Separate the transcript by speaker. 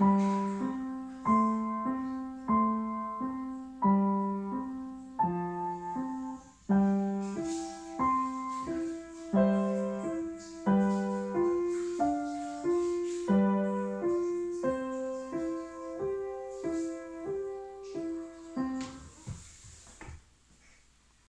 Speaker 1: mm you.